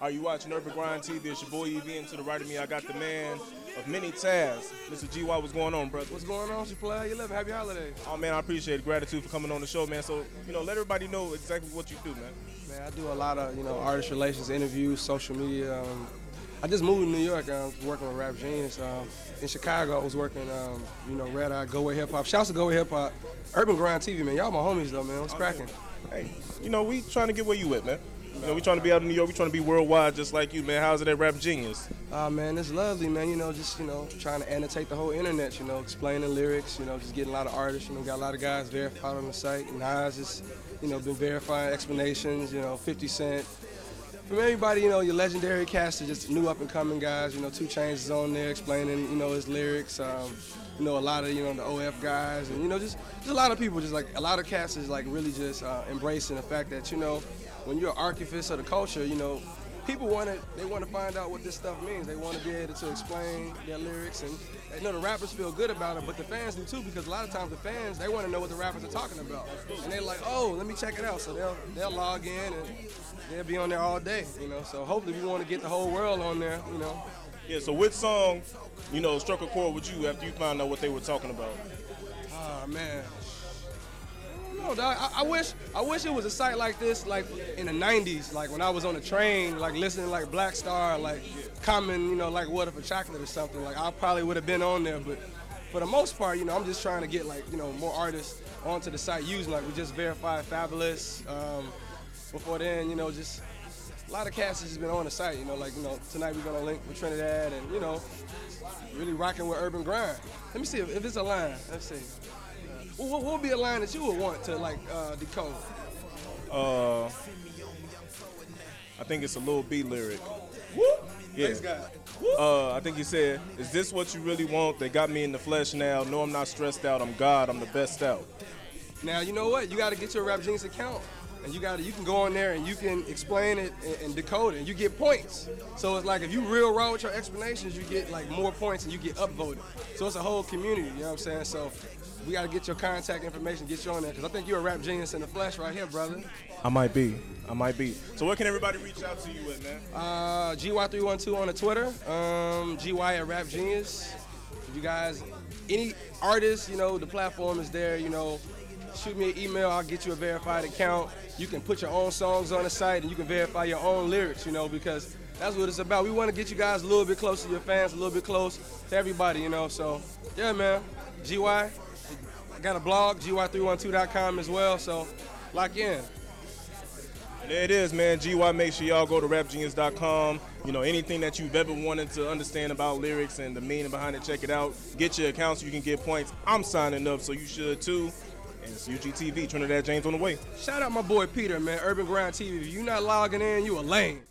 Are you watching Urban Grind TV? It's your boy EV, and to the right of me, I got the man of many tasks, Mr. GY. What's going on, brother? What's going on, Supreme? You living? Happy holidays. Oh man, I appreciate it. Gratitude for coming on the show, man. So you know, let everybody know exactly what you do, man. Man, I do a lot of you know artist relations, interviews, social media. Um, I just moved to New York. I was working with Rap Genius. Um, in Chicago, I was working, um, you know, Red Eye, GoWhere Hip Hop. Shouts to GoWhere Hip Hop. Urban Grind TV, man. Y'all my homies though, man. What's cracking? Hey, you know, we trying to get where you at, man. You know, we trying to be out in New York. We trying to be worldwide, just like you, man. How's it at Rap Genius? Ah, man, it's lovely, man. You know, just you know, trying to annotate the whole internet. You know, explaining lyrics. You know, just getting a lot of artists. You know, got a lot of guys verified on the site. Nas is, you know, been verifying explanations. You know, 50 Cent. From everybody, you know, your legendary cast is just new up and coming guys. You know, 2 Chainz is on there explaining, you know, his lyrics. Um, you know, a lot of you know the OF guys, and you know, just just a lot of people. Just like a lot of cast is like really just uh, embracing the fact that you know, when you're an archivist of the culture, you know, people want to they want to find out what this stuff means. They want to be able to explain their lyrics, and you know the rappers feel good about it, but the fans do too because a lot of times the fans they want to know what the rappers are talking about, and they're like, oh, let me check it out. So they'll they'll log in and they'll be on there all day, you know. So hopefully we want to get the whole world on there, you know. Yeah. So, which song, you know, struck a chord with you after you found out what they were talking about? Ah man. No, dog. I, I wish I wish it was a site like this, like in the '90s, like when I was on the train, like listening like Black Star, like Common, you know, like Water for Chocolate or something. Like I probably would have been on there, but for the most part, you know, I'm just trying to get like you know more artists onto the site using like we just verified Fabolous. Um, before then, you know, just a lot of cast has been on the site. You know, like you know, tonight we're gonna link with Trinidad, and you know, really rocking with Urban Grind. Let me see if, if it's a line. Let's see. What, would be a line that you would want to like uh, decode? Uh, I think it's a Lil B lyric. Yeah. Thanks, God. Uh, I think he said, "Is this what you really want? They got me in the flesh now. No, I'm not stressed out. I'm God. I'm the best out." Now you know what? You got to get your Rap Genius account, and you got to you can go on there and you can explain it and, and decode it, and you get points. So it's like if you real raw with your explanations, you get like more points and you get upvoted. So it's a whole community. You know what I'm saying? So we got to get your contact information, get you on there, because I think you're a Rap Genius in the flesh right here, brother. I might be. I might be. So where can everybody reach out to you at, man? Uh, GY312 on the Twitter. Um, GY at Rap Genius. If you guys, any artists, you know, the platform is there. You know, shoot me an email. I'll get you a verified account. You can put your own songs on the site and you can verify your own lyrics. You know, because that's what it's about. We want to get you guys a little bit close to your fans, a little bit close to everybody. You know, so yeah, man. GY. I got a blog, gy312.com as well. So lock in. There it is, man. GY, make sure y'all go to rapgenius.com. You know, anything that you've ever wanted to understand about lyrics and the meaning behind it, check it out. Get your account so you can get points. I'm signing up, so you should too. And it's UGTV, Trinidad James on the way. Shout out my boy Peter, man. Urban Grind TV. If you're not logging in, you a lame.